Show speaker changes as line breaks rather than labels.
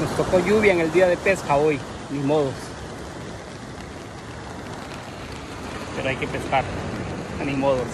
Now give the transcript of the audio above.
Nos tocó lluvia en el día de pesca hoy, ni modos. Pero hay que pescar, ni modos.